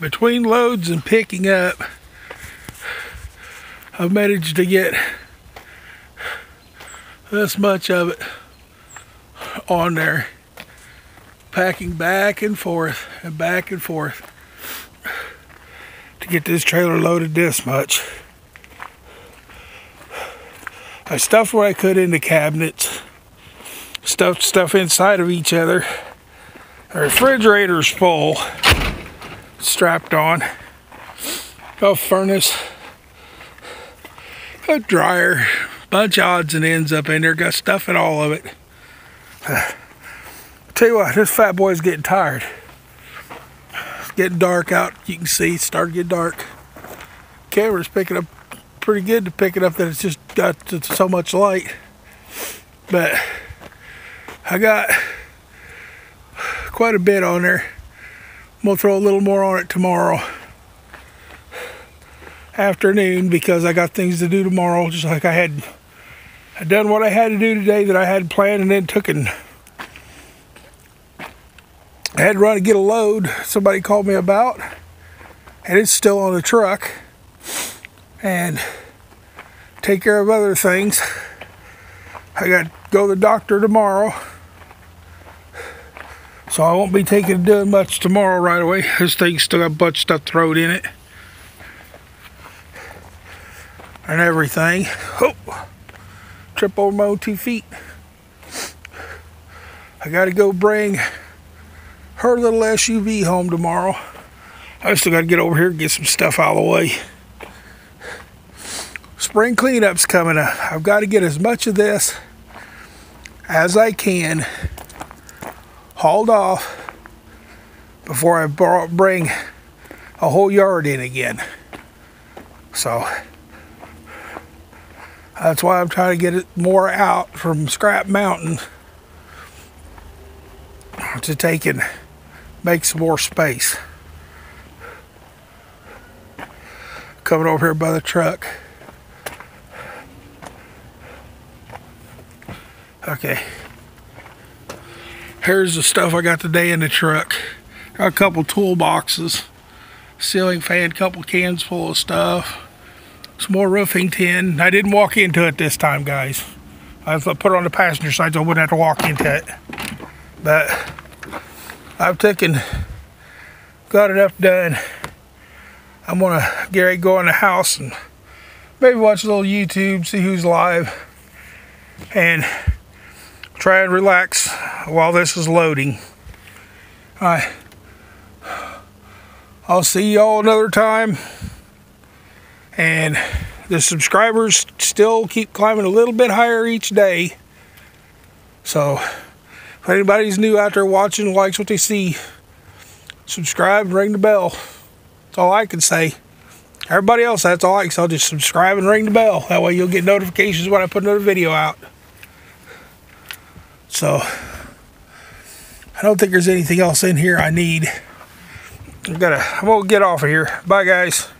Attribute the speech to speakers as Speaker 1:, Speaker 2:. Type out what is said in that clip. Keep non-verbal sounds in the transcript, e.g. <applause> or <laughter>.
Speaker 1: between loads and picking up, I've managed to get this much of it on there, packing back and forth and back and forth to get this trailer loaded this much. I stuffed what I could into cabinets, stuffed stuff inside of each other. The refrigerator's full, strapped on. A furnace, a dryer, bunch of odds and ends up in there. Got stuff in all of it. <sighs> tell you what, this fat boy's getting tired. It's getting dark out. You can see it's starting to get dark. Camera's picking up pretty good to pick it up that it's just got so much light. But I got quite a bit on there. Gonna throw a little more on it tomorrow afternoon because I got things to do tomorrow just like I had I done what I had to do today that I had planned and then took and I had to run to get a load somebody called me about and it's still on the truck and take care of other things. I got to go to the doctor tomorrow. So I won't be taking doing much tomorrow right away. This thing's still got a bunch of stuff thrown in it. And everything. Oh, trip over my own two feet. I got to go bring her little SUV home tomorrow. I still got to get over here and get some stuff out of the way spring cleanup's coming up. I've got to get as much of this as I can hauled off before I bring a whole yard in again. So that's why I'm trying to get it more out from Scrap Mountain to take and make some more space. Coming over here by the truck. Okay. Here's the stuff I got today in the truck. Got a couple toolboxes, ceiling fan, couple cans full of stuff, some more roofing tin. I didn't walk into it this time, guys. I put it on the passenger side so I wouldn't have to walk into it. But I've taken, got enough done. I'm gonna get go in the house and maybe watch a little YouTube, see who's live, and try and relax while this is loading. I I'll see y'all another time. And the subscribers still keep climbing a little bit higher each day. So if anybody's new out there watching, likes what they see, subscribe and ring the bell. That's all I can say. Everybody else, that's all I can say. Just subscribe and ring the bell. That way you'll get notifications when I put another video out. So I don't think there's anything else in here I need. I I'm gonna get off of here. Bye guys.